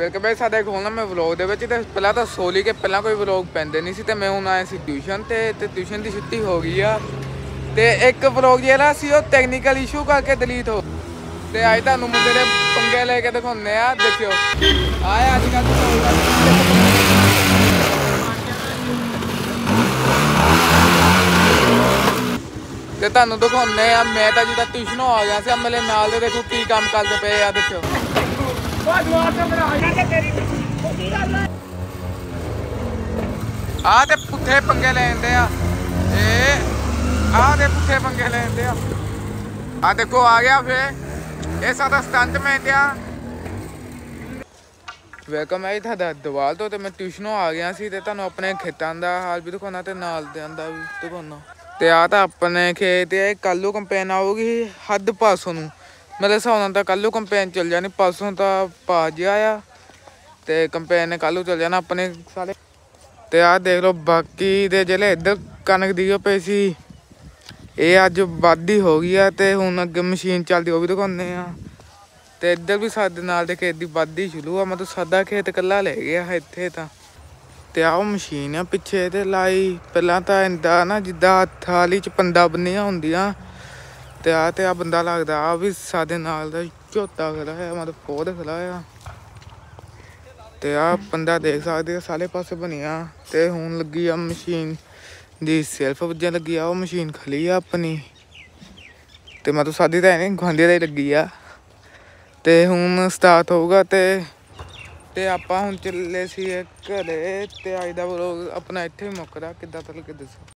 Welcome back ਸਾਡੇ ਖੋਲਣਾ ਮੈਂ ਵਲੌਗ ਦੇ ਵਿੱਚ ਤੇ ਪਹਿਲਾਂ ਤਾਂ ਸੋਲੀ ਕੇ ਪਹਿਲਾਂ ਕੋਈ ਵਲੌਗ ਪੈਂਦੇ ਨਹੀਂ ਸੀ ਤੇ ਮੈਂ ਹੁਣ ਆਇਆ ਸੀ ਟਿਊਸ਼ਨ ਤੇ ਤੇ ਟਿਊਸ਼ਨ ਦੀ ਛੁੱਟੀ ਹੋ ਗਈ ਆ। ਤੇ ਇੱਕ ਵਲੌਗ ਜਿਹੜਾ ਸੀ ਉਹ ਟੈਕਨੀਕਲ ਇਸ਼ੂ ਕਰਕੇ ਡਿਲੀਟ ਹੋ ਤੇ ਅੱਜ ਤੁਹਾਨੂੰ ਮੁੰਡੇ ਦੇ ਪੰਗੇ ਲੈ ਕੇ ਦਿਖਾਉਂਦੇ ਆ, ਦੇਖਿਓ। ਆਏ ਅੱਜ ਕੱਲ੍ਹ ਤੇ ਤੁਹਾਨੂੰ ਦਿਖਾਉਂਦੇ ਆ, ਮੈਂ ਤਾਂ ਜਿੱਦਾਂ ਟਿਊਸ਼ਨੋਂ ਆ ਗਿਆ ਸੀ ਮੇਰੇ ਨਾਲ ਦੇ ਦੇਖੋ ਕੀ ਕੰਮ ਕਰਦੇ ਪਏ ਆ, ਦੇਖਿਓ। ਆ ਤੇ ਪੁੱਠੇ ਪੰਗੇ ਲੈਂਦੇ ਆ। ਇਹ ਆ ਦੇ ਪੁੱਠੇ ਪੰਗੇ ਲੈਂਦੇ ਆ। ਆ ਦੇਖੋ, ਆ ਗਿਆ ਫੇ ਇਹ ਸਾਡਾ ਸਟੰਟਮੈਂਟ ਆ। ਵੈਲਕਮ ਹੈ ਤੁਹਾਡਾ ਦਵਾਲ ਤੋਂ ਤੇ ਮੈਂ ਟਿਊਸ਼ਨੋਂ ਆ ਗਿਆ ਸੀ ਤੇ ਤੁਹਾਨੂੰ ਆਪਣੇ ਖੇਤਾਂ ਦਾ ਹਾਲ ਵੀ ਦਿਖਾਉਣਾ ਤੇ ਨਾਲ ਦੇ ਦਾ ਵੀ ਦਿਖਾਉਣਾ। ਤੇ ਆ ਤਾਂ ਆਪਣੇ ਖੇਤ ਹੈ ਕੱਲੂ ਕੰਪੇਨ ਆਊਗੀ ਹੱਦ ਪਾਸੋਂ ਨੂੰ। ਮੇਰੇ ਹਿਸਾਬ ਨਾਲ ਤਾਂ ਕੱਲੂ ਕੰਪੇਨ ਚੱਲ ਜਾਣੀ, ਪਰਸੋਂ ਤਾਂ ਪਾ ਜਿਆ ਆ ਤੇ ਕੰਪੇਨ ਨੇ ਕੱਲੂ ਚੱਲ ਜਾਣਾ ਆਪਣੇ ਸਾਰੇ। ਤੇ ਆਹ ਦੇਖ ਲਓ, ਬਾਕੀ ਦੇ ਜਿਹੜੇ ਇੱਧਰ ਕਣਕ ਦੀ ਪਈ ਸੀ, ਇਹ ਅੱਜ ਵਾਢੀ ਹੋ ਗਈ ਆ ਤੇ ਹੁਣ ਅੱਗੇ ਮਸ਼ੀਨ ਚੱਲਦੀ, ਉਹ ਵੀ ਦਿਖਾਉਂਦੇ ਆ ਤੇ ਇੱਧਰ ਵੀ ਸਾਡੇ ਨਾਲ ਦੇ ਖੇਤ ਦੀ ਵਾਢੀ ਸ਼ੁਰੂ ਆ, ਮਤਲਬ ਸਾਦਾ ਖੇਤ ਇਕੱਲਾ ਲੈ ਗਿਆ ਇੱਥੇ ਤਾਂ। ਤੇ ਆਹ ਉਹ ਮਸ਼ੀਨ ਆ ਪਿੱਛੇ ਤੇ ਲਾਈ, ਪਹਿਲਾਂ ਤਾਂ ਇੰਦਾ ਨਾ ਜਿੱਦਾਂ ਹੱਥ ਵਾਲੀ ਚ ਪੰਦਾ ਬੰਨੀਆਂ ਹੁੰਦੀਆਂ ਤੇ ਆ ਤੇ ਆ ਬੰਦਾ ਲੱਗਦਾ ਆ ਵੀ ਸਾਡੇ ਨਾਲ ਦਾ ਝੋਤਾ ਖੜਾ ਹੈ ਮਤਲਬ ਪੋਦ ਖੜਾ ਆ ਤੇ ਆ ਬੰਦਾ ਦੇਖ ਸਕਦੇ ਆ ਸਾਰੇ ਪਾਸੇ ਬਣਿਆ। ਤੇ ਹੁਣ ਲੱਗੀ ਆ ਮਸ਼ੀਨ ਦੀ ਸੈਲਫ ਵੱਜਣ ਲੱਗੀ ਆ, ਉਹ ਮਸ਼ੀਨ ਖਲੀ ਆ ਆਪਣੀ। ਤੇ ਮਤਲਬ ਸਾਡੀ ਤਾਂ ਨਹੀਂ ਗੁਆਂਢੀ ਹੀ ਲੱਗੀ ਆ। ਤੇ ਹੁਣ ਸਟਾਰਟ ਹੋਊਗਾ ਤੇ ਤੇ ਆਪਾਂ ਹੁਣ ਚੱਲੇ ਸੀ ਘਰੇ, ਤੇ ਅੱਜ ਦਾ ਵਲੋਗ ਆਪਣਾ ਇੱਥੇ ਹੀ ਮੁੱਕਦਾ, ਕਿੱਦਾਂ ਤੱਕ ਦੱਸੋ।